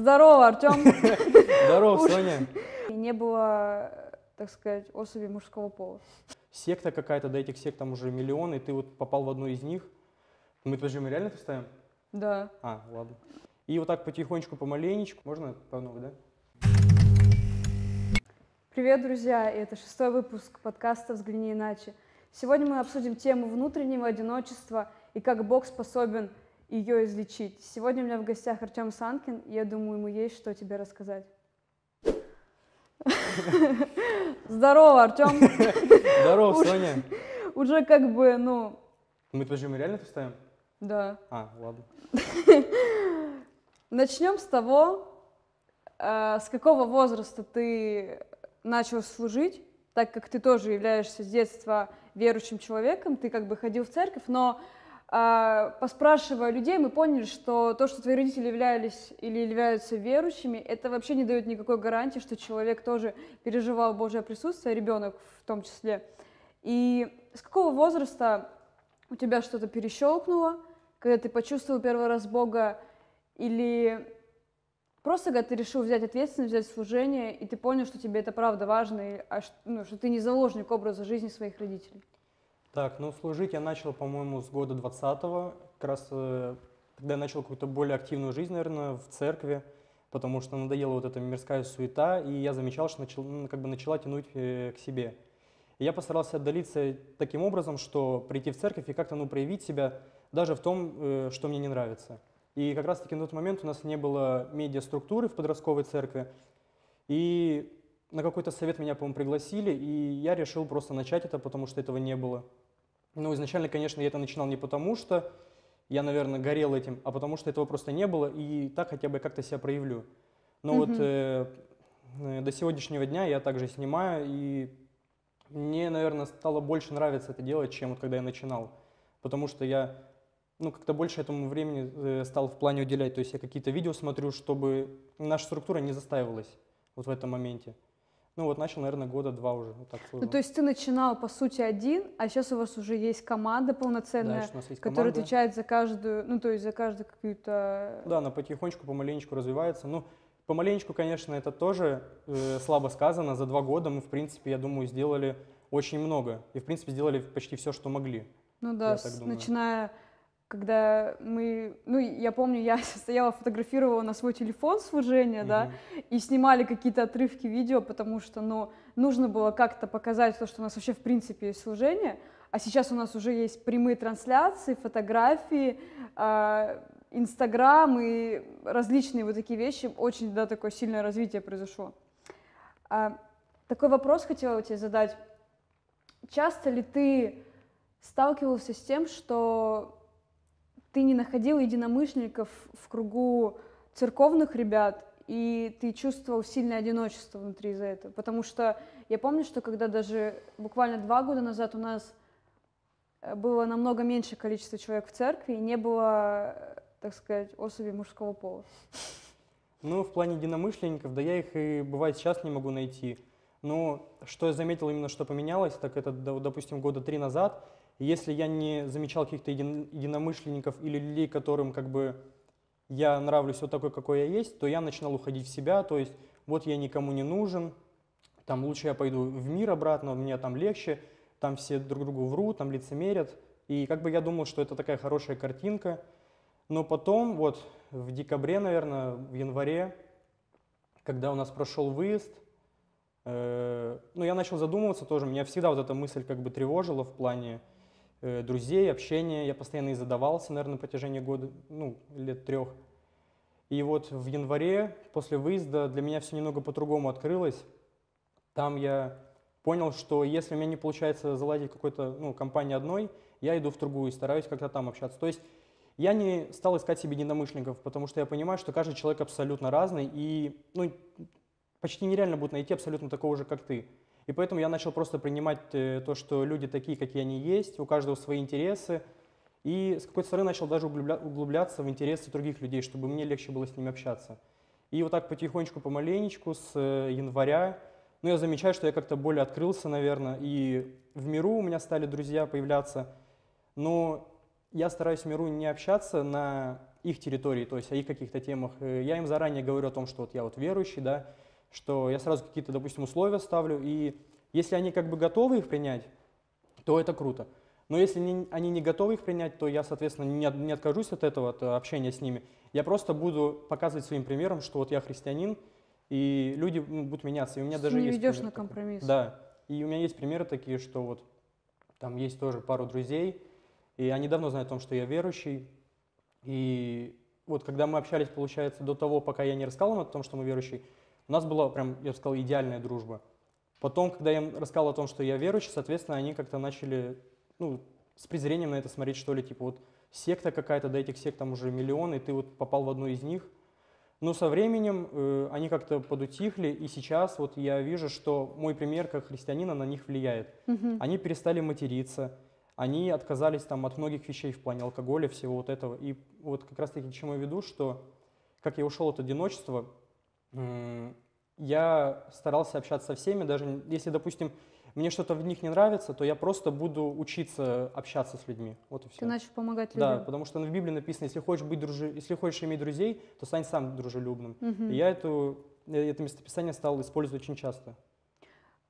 Здорово, Артем. Здорово. Соня. Не было, так сказать, особи мужского пола. Секта какая-то, да этих сект там уже миллион, и ты вот попал в одну из них. Мы, подожди, мы реально это ставим? Да. А, ладно. И вот так потихонечку, помаленечку. Можно по новой, да? Привет, друзья! И это шестой выпуск подкаста «Взгляни иначе». Сегодня мы обсудим тему внутреннего одиночества и как Бог способен ее излечить. Сегодня у меня в гостях Артем Санкин, и я думаю, ему есть что тебе рассказать. Здорово, Артем! Здорово. Соня. Уже как бы, ну, Мы, подожди, мы реально это ставим? да. А, ладно. Начнем с того, э, с какого возраста ты начал служить, так как ты тоже являешься с детства верующим человеком, ты как бы ходил в церковь, но поспрашивая людей, мы поняли, что то, что твои родители являлись или являются верующими, это вообще не дает никакой гарантии, что человек тоже переживал Божье присутствие, ребенок в том числе. И с какого возраста у тебя что-то перещелкнуло, когда ты почувствовал первый раз Бога, или просто когда ты решил взять ответственность, взять служение, и ты понял, что тебе это правда важно, и, а ну, что ты не заложник образа жизни своих родителей. Так, ну служить я начал, по-моему, с года 20-го, как раз э, когда я начал какую-то более активную жизнь, наверное, в церкви, потому что надоела вот эта мирская суета, и я замечал, что начал, ну, как бы начала тянуть э, к себе. И я постарался отдалиться таким образом, что прийти в церковь и как-то ну, проявить себя даже в том, э, что мне не нравится. И как раз-таки на тот момент у нас не было медиаструктуры в подростковой церкви, и на какой-то совет меня, по-моему, пригласили, и я решил просто начать это, потому что этого не было. Ну, изначально, конечно, я это начинал не потому, что я, наверное, горел этим, а потому что этого просто не было, и так хотя бы как-то себя проявлю. Но вот Мгм. э, э, до сегодняшнего дня я также снимаю, и мне, наверное, стало больше нравиться это делать, чем вот когда я начинал. Потому что я, ну, как-то больше этому времени э, стал в плане уделять. То есть я какие-то видео смотрю, чтобы наша структура не застаивалась вот в этом моменте. Ну вот начал, наверное, года два уже. Вот так Ну, служу. то есть ты начинал, по сути, один, а сейчас у вас уже есть команда Да, полноценная, у нас есть которая команда. отвечает за каждую, ну, то есть за каждую какую-то... Да, она потихонечку, помаленечку развивается. Ну, помаленечку, конечно, это тоже э, слабо сказано. За два года мы, в принципе, я думаю, сделали очень много. И, в принципе, сделали почти все, что могли. Ну да, с- начиная, когда мы, ну я помню, я стояла, фотографировала на свой телефон служение, да, Мгм. и снимали какие-то отрывки видео, потому что, ну, нужно было как-то показать то, что у нас вообще в принципе есть служение, а сейчас у нас уже есть прямые трансляции, фотографии, а, Инстаграм и различные вот такие вещи, очень, да, такое сильное развитие произошло. А, такой вопрос хотела тебе задать. Часто ли ты сталкивался с тем, что ты не находил единомышленников в кругу церковных ребят, и ты чувствовал сильное одиночество внутри из-за этого? Потому что я помню, что когда даже буквально два года назад у нас э, было намного меньше количество человек в церкви, и не было, э, так сказать, особей мужского пола. Ну, в плане единомышленников, да я их и бывает сейчас не могу найти. Но что я заметил именно, что поменялось, так это, допустим, года три назад. Если я не замечал каких-то един- единомышленников или людей, которым как бы я нравлюсь вот такой, какой я есть, то я начинал уходить в себя, то есть вот я никому не нужен, там лучше я пойду в мир обратно, мне там легче, там все друг другу врут, там лицемерят. И как бы я думал, что это такая хорошая картинка. Но потом, вот в декабре, наверное, в январе, когда у нас прошел выезд, э, ну, я начал задумываться тоже. Меня всегда вот эта мысль как бы тревожила в плане э, друзей, общения. Я постоянно и задавался, наверное, на протяжении года, ну, лет трех. И вот в январе, после выезда, для меня все немного по-другому открылось. Там я понял, что если у меня не получается заладить какой-то, ну, компании одной, я иду в другую и стараюсь как-то там общаться. То есть я не стал искать себе единомышленников, потому что я понимаю, что каждый человек абсолютно разный, и ну, почти нереально будет найти абсолютно такого же, как ты. И поэтому я начал просто принимать э, то, что люди такие, какие они есть, у каждого свои интересы, и с какой-то стороны начал даже углубля- углубляться в интересы других людей, чтобы мне легче было с ними общаться. И вот так потихонечку, помаленечку, с э, января, ну, я замечаю, что я как-то более открылся, наверное, и в миру у меня стали друзья появляться, но я стараюсь в миру не общаться на их территории, то есть о их каких-то темах, э, я им заранее говорю о том, что вот я вот верующий, да, что я сразу какие-то, допустим, условия ставлю, и если они как бы готовы их принять, то это круто. Но если не, они не готовы их принять, то я, соответственно, не, не откажусь от этого, от общения с ними. Я просто буду показывать своим примером, что вот я христианин, и люди ну, будут меняться. И у меня Ты даже не есть идешь пример на такой. компромисс. Да. И у меня есть примеры такие, что вот там есть тоже пару друзей, и они давно знают о том, что я верующий. И вот когда мы общались, получается, до того, пока я не рассказал им о том, что мы верующий, у нас была прям, я бы сказал, идеальная дружба. Потом, когда я им рассказал о том, что я верующий, соответственно, они как-то начали, ну, с презрением на это смотреть, что ли, типа вот секта какая-то, да этих сект там уже миллион, и ты вот попал в одну из них. Но со временем э, они как-то подутихли, и сейчас вот я вижу, что мой пример как христианина на них влияет. Мгм. Они перестали материться, они отказались там от многих вещей в плане алкоголя, всего вот этого. И вот как раз таки к чему я веду, что как я ушел от одиночества, я старался общаться со всеми, даже если, допустим, мне что-то в них не нравится, то я просто буду учиться общаться с людьми. Вот и все. Ты начал помогать Да, людям. потому что в Библии написано, если хочешь быть дружи... если хочешь иметь друзей, то стань сам дружелюбным. Мгм. И я эту, э, это местописание стал использовать очень часто.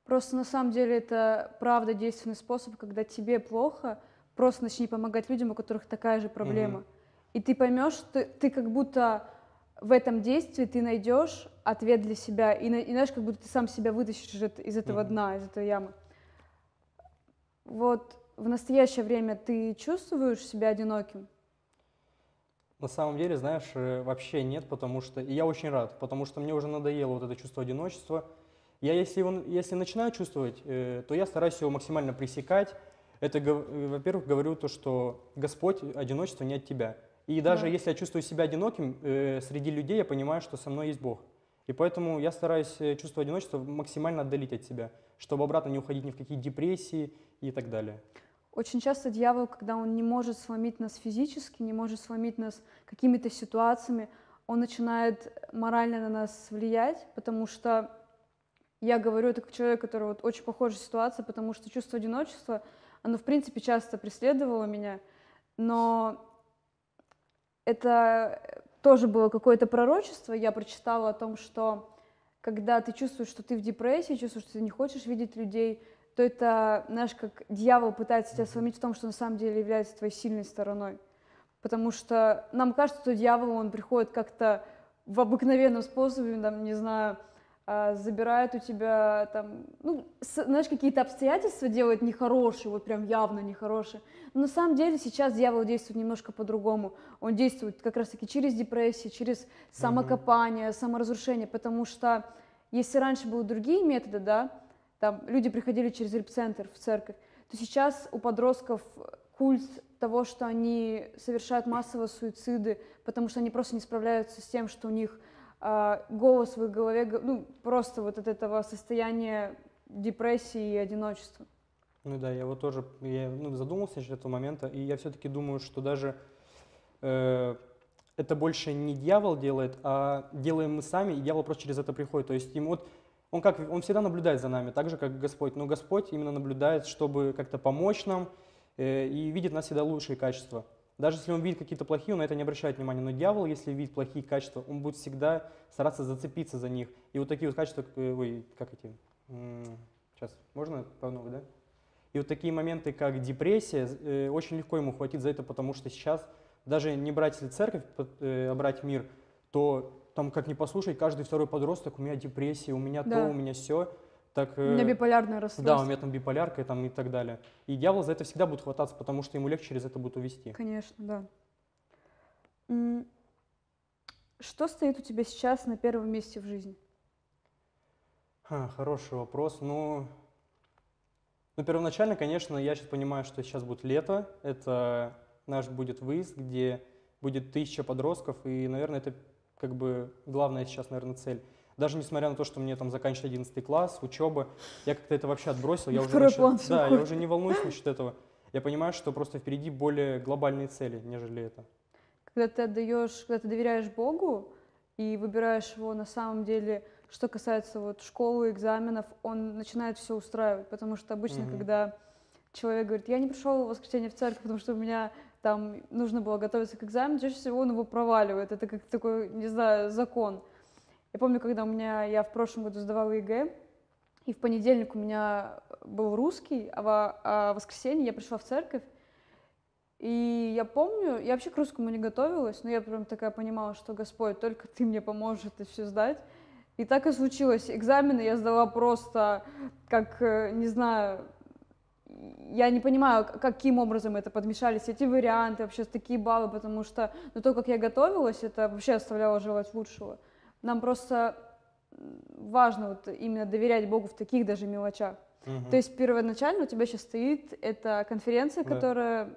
Просто на самом деле это правда действенный способ, когда тебе плохо, просто начни помогать людям, у которых такая же проблема. Мгм. И ты поймешь, что ты как будто в этом действии ты найдешь ответ для себя. И, и знаешь, как будто ты сам себя вытащишь из, эт- из этого дна, из этой ямы. Вот в настоящее время ты чувствуешь себя одиноким? На самом деле, знаешь, э, вообще нет, потому что... И я очень рад, потому что мне уже надоело вот это чувство одиночества. Я если, его, если начинаю чувствовать, э, то я стараюсь его максимально пресекать. Это, э, во-первых, говорю то, что Господь одиночество не от тебя. И даже Да. если я чувствую себя одиноким, э, среди людей я понимаю, что со мной есть Бог. И поэтому я стараюсь э, чувство одиночества максимально отдалить от себя, чтобы обратно не уходить ни в какие депрессии и так далее. Очень часто дьявол, когда он не может сломить нас физически, не может сломить нас какими-то ситуациями, он начинает морально на нас влиять, потому что я говорю это как человек, который вот очень похожа ситуация, потому что чувство одиночества, оно в принципе часто преследовало меня, но это тоже было какое-то пророчество. Я прочитала о том, что когда ты чувствуешь, что ты в депрессии, чувствуешь, что ты не хочешь видеть людей, то это, знаешь, как дьявол пытается тебя сломить в том, что на самом деле является твоей сильной стороной. Потому что нам кажется, что дьявол, он приходит как-то в обыкновенном способе, там, не знаю, забирает у тебя там, ну, с- знаешь, какие-то обстоятельства делает нехорошие, вот прям явно нехорошие. Но на самом деле сейчас дьявол действует немножко по-другому. Он действует как раз-таки через депрессию, через самокопание, саморазрушение, потому что если раньше были другие методы, да, там люди приходили через репцентр в церковь, то сейчас у подростков культ того, что они совершают массовые суициды, потому что они просто не справляются с тем, что у них а, голос в их голове, ну, просто вот от этого состояния депрессии и одиночества. Ну да, я вот тоже я, ну, задумался насчет этого момента, и я все-таки думаю, что даже э, это больше не дьявол делает, а делаем мы сами, и дьявол просто через это приходит. То есть ему вот, он, как, он всегда наблюдает за нами, так же, как Господь. Но Господь именно наблюдает, чтобы как-то помочь нам, э, и видит нас всегда лучшие качества. Даже если он видит какие-то плохие, он на это не обращает внимания. Но дьявол, если видит плохие качества, он будет всегда стараться зацепиться за них. И вот такие вот качества, э, ой, как эти, сейчас, можно по новой, да? И вот такие моменты, как депрессия, э, очень легко ему хватить за это, потому что сейчас, даже не брать если церковь, под- э, а брать мир, то там, как не послушать, каждый второй подросток, у меня депрессия, у меня Да. то, у меня все. Так, У меня э, биполярное да, расстройство. у меня там биполярка там, и так далее. И дьявол за это всегда будет хвататься, потому что ему легче через это будет увести. Конечно, да. Что стоит у тебя сейчас на первом месте в жизни? Ха, хороший вопрос. Ну, ну, первоначально, конечно, я сейчас понимаю, что сейчас будет лето. Это наш будет выезд, где будет тысяча подростков. И, наверное, это как бы главная сейчас, наверное, цель. Даже несмотря на то, что мне там заканчивать 11 класс, учеба, я как-то это вообще отбросил. Я уже второй насчет- план Да, я уже не волнуюсь насчет этого. Я понимаю, что просто впереди более глобальные цели, нежели это. Когда ты отдаешь, когда ты доверяешь Богу и выбираешь его на самом деле, что касается вот школы, экзаменов, он начинает все устраивать, потому что обычно, Мгм. когда человек говорит, я не пришел в воскресенье в церковь, потому что у меня там нужно было готовиться к экзамену, чаще всего он его проваливает. Это как такой, не знаю, закон. Я помню, когда у меня, я в прошлом году сдавала ЕГЭ, и в понедельник у меня был русский, а в, а в воскресенье я пришла в церковь, и я помню, я вообще к русскому не готовилась, но я прям такая понимала, что Господь, только Ты мне поможешь это все сдать. И так и случилось. Экзамены я сдала просто, как, э, не знаю, я не понимаю, каким образом это подмешались эти варианты, вообще такие баллы, потому что ну, то, как я готовилась, это вообще оставляло желать лучшего. Нам просто важно вот именно доверять Богу в таких даже мелочах. Угу. То есть первоначально у тебя сейчас стоит эта конференция, да. которая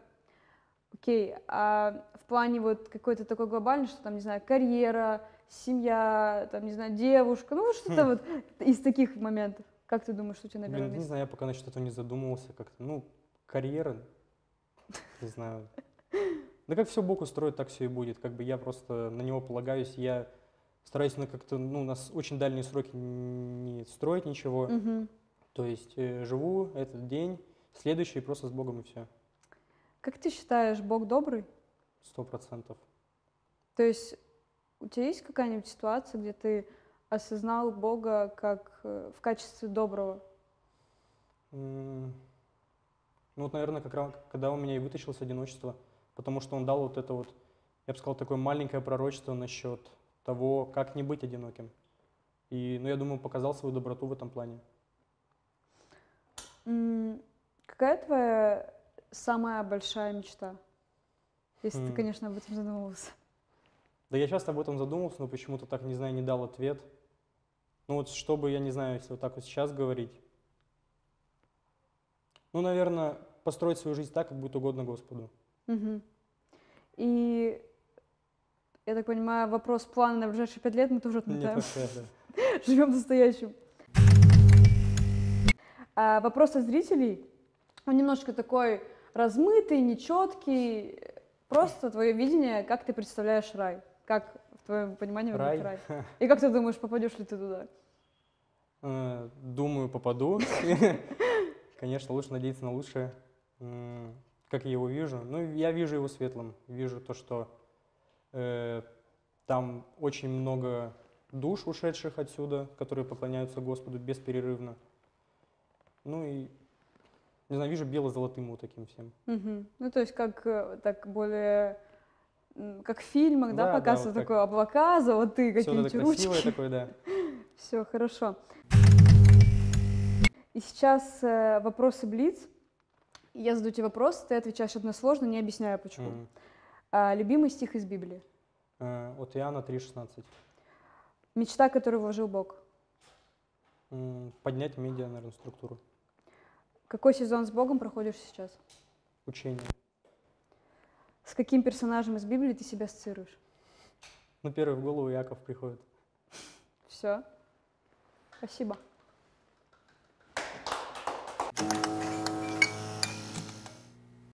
Окей, а в плане вот какой-то такой глобальный, что там, не знаю, карьера, семья, там, не знаю, девушка, ну что-то хм. вот из таких моментов. Как ты думаешь, что у тебя на первом месте? Не знаю, я пока насчет этого не задумывался как-то. Ну, карьера, не знаю. Да как все Бог устроит, так все и будет. Как бы я просто на него полагаюсь, я стараюсь на как-то, ну, у нас очень дальние сроки не строить ничего. Угу. То есть э, живу этот день, следующий просто с Богом и все. Как ты считаешь, Бог добрый? Сто процентов. То есть у тебя есть какая-нибудь ситуация, где ты осознал Бога как э, в качестве доброго? Ну вот, наверное, как раз, когда он меня и вытащил с одиночества, потому что он дал вот это вот, я бы сказал, такое маленькое пророчество насчет того, как не быть одиноким. И, ну, я думаю, показал свою доброту в этом плане. Какая твоя самая большая мечта? Если mm. ты, хм. конечно, об этом задумывался. Да я часто об этом задумывался, но почему-то так, не знаю, не дал ответ. Ну вот чтобы, я не знаю, если вот так вот сейчас говорить. Ну, наверное, построить свою жизнь так, как будет угодно Господу. Угу. И, я так понимаю, вопрос плана на ближайшие пять лет мы тоже отметаем. Живем настоящим. А, вопрос от зрителей. Он немножко такой размытый, нечеткий, просто твое видение, как ты представляешь рай, как в твоем понимании рай. рай. И как ты думаешь, попадешь ли ты туда? Э, думаю, попаду. Конечно, лучше надеяться на лучшее. Как я его вижу? Ну, я вижу его светлым. Вижу то, что там очень много душ, ушедших отсюда, которые поклоняются Господу бесперерывно. Ну и не знаю, вижу бело-золотым вот таким всем. Угу. Ну, то есть как э, так более как в фильмах, да, да показывают да, вот такое как... облака, золотые какие-нибудь ручки. такое, да. Все, хорошо. И сейчас э, вопросы Блиц. Я задаю тебе вопрос, ты отвечаешь односложно, не объясняя почему. Mm. А, любимый стих из Библии? Uh, от Иоанна 3,16. Мечта, которую вложил Бог? Поднять медиа, наверное, структуру. Какой сезон с Богом проходишь сейчас? Учение. С каким персонажем из Библии ты себя ассоциируешь? Ну, первый в голову Яков приходит. Все. Спасибо.